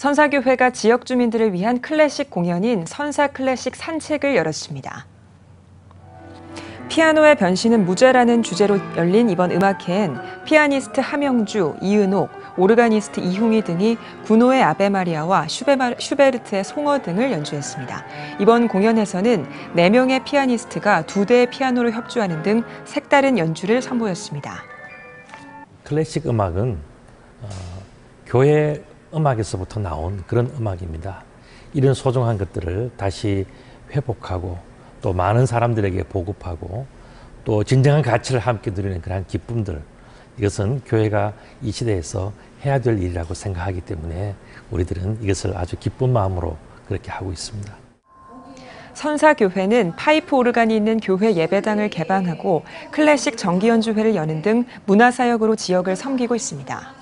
선사교회가 지역 주민들을 위한 클래식 공연인 선사 클래식 산책을 열었습니다. 피아노의 변신은 무죄라는 주제로 열린 이번 음악회엔 피아니스트 함영주, 이은옥, 오르가니스트 이흉희 등이 구노의 아베마리아와 슈베르트의 송어 등을 연주했습니다. 이번 공연에서는 4명의 피아니스트가 두 대의 피아노로 협주하는 등 색다른 연주를 선보였습니다. 클래식 음악은 어, 교회 음악에서부터 나온 그런 음악입니다. 이런 소중한 것들을 다시 회복하고 또 많은 사람들에게 보급하고 또 진정한 가치를 함께 누리는 그러한 기쁨들 이것은 교회가 이 시대에서 해야 될 일이라고 생각하기 때문에 우리들은 이것을 아주 기쁜 마음으로 그렇게 하고 있습니다. 선사교회는 파이프 오르간이 있는 교회 예배당을 개방하고 클래식 정기연주회를 여는 등 문화사역으로 지역을 섬기고 있습니다.